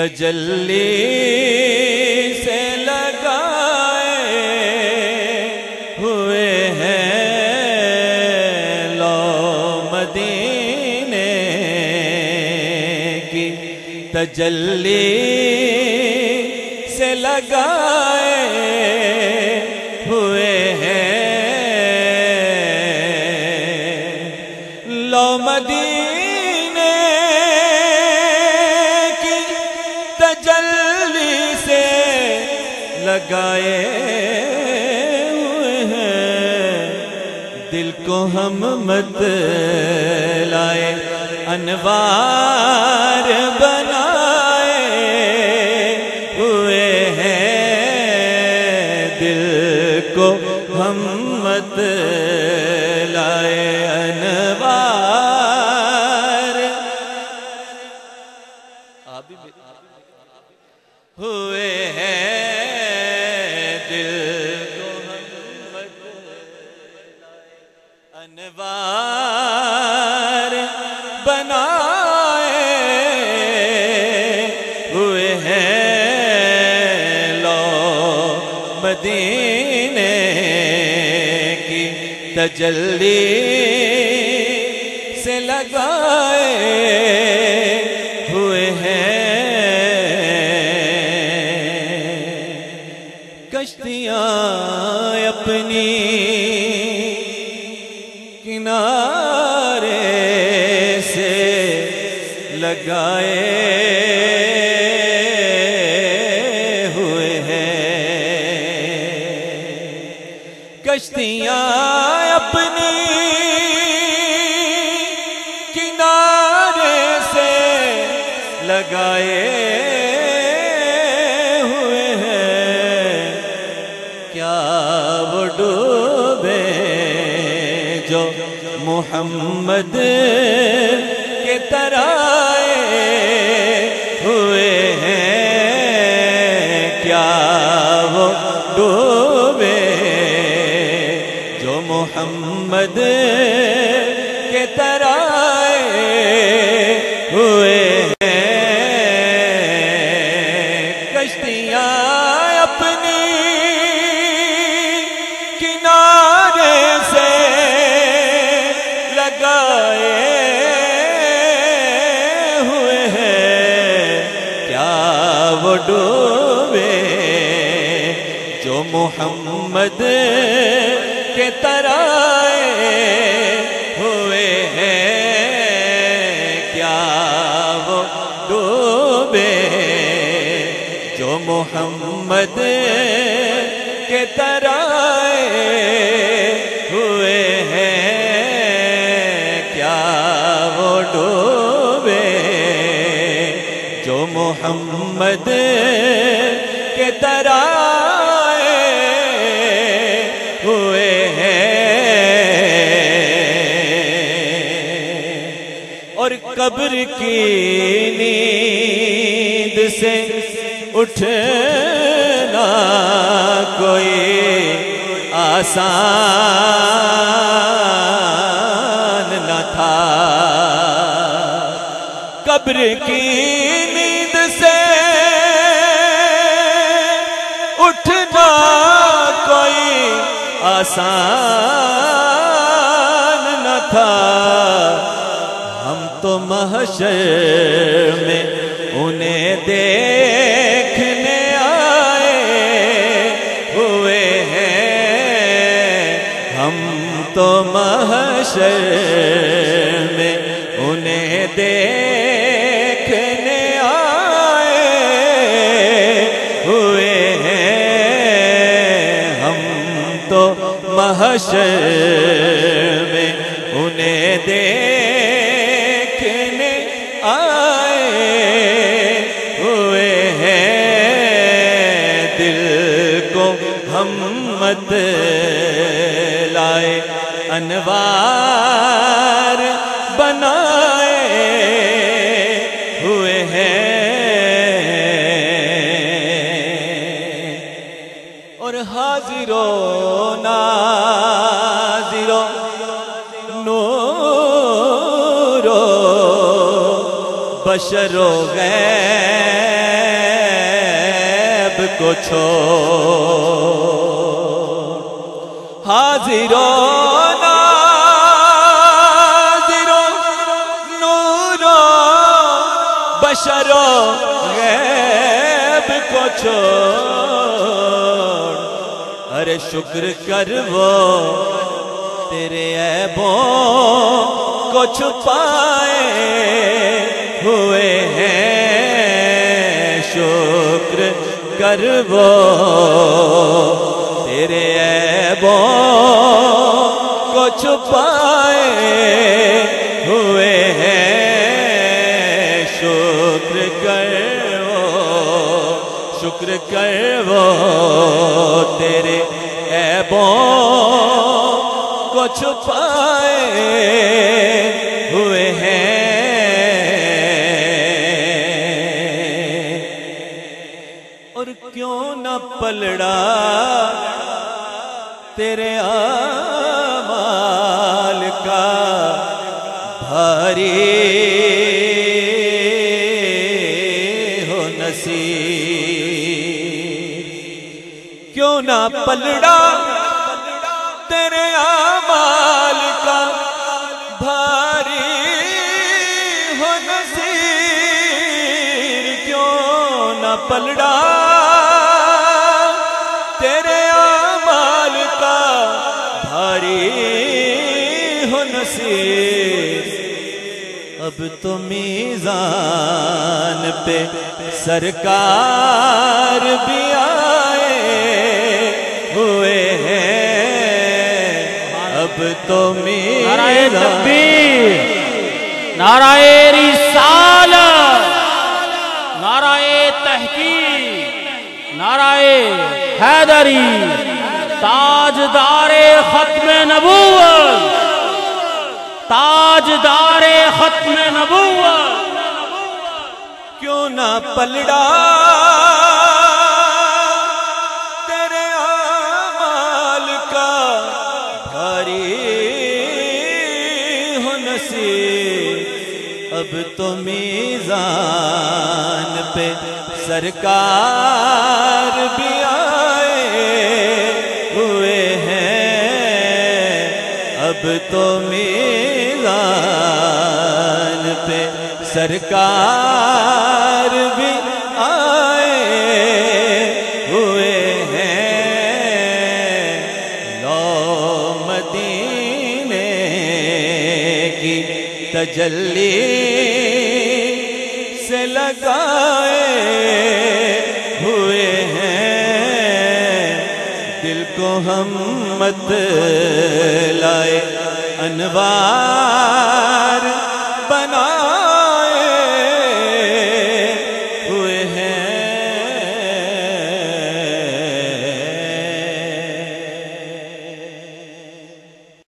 तजल्ली से लगाए हुए हैं लो मदीने की तजल्ली से लगाए हुए हैं। लगाए हुए हैं। दिल को हम मत लाए, अनवार बनाए हुए हैं। दिल को हम मत लाए, अनवार अनवार बनाए हुए हैं लो मदीने की तजल्ली से लगाए लगाए हुए हैं। कश्तियाँ अपनी किनारे से लगाए हुए हैं। क्या वो डूबे जो मोहम्मद कश्तियाँ अपनी किनारे से लगाए हुए हैं। क्या वो डूबे जो मोहम्मद के तराए मोहम्मद के तराए हुए हैं। क्या वो डूबे जो मोहम्मद के तराए हुए हैं। और कब्र की नींद से उठना कोई आसान न था। कब्र की नींद से उठना कोई आसान न था। हम तो महशर में उन्हें देखने महशर में उन्हें देखने आए हुए हैं। हम तो महशर में उन्हें देखने आए हुए हैं। दिल को हम मत अनवार बनाए हुए हैं। और हाजिरो नाजिरो नूरो बशरो गैब को छो हाजिरो अरे शुक्र कर वो तेरे ऐबों को छुपाए हुए हैं। शुक्र कर वो तेरे ऐबों को छुपाए शुक्र कर वो तेरे ऐबों को छुपाए हुए हैं। और क्यों न पलड़ा तेरे आमाल का भारी क्यों ना पलड़ा। तेरे आमाल का भारी हो नसीर क्यों ना पलड़ा? तेरे आमाल का भारी हो नसीर अब तो मीजान पे सरकार भी आए तो तकबीर नाराए रिसाल नाराए तहकीक नाराए हैदरी ताजदारे खत्म नबूवत ताजदारे खत्म नबूवत। क्यों ना पलड़ा सरकार भी आए हुए हैं। अब तो मीजान पे सरकार भी आए हुए हैं। लो मदीने की तजल्ली से लगाए हुए हैं। दिल को हम मत लाए अनवार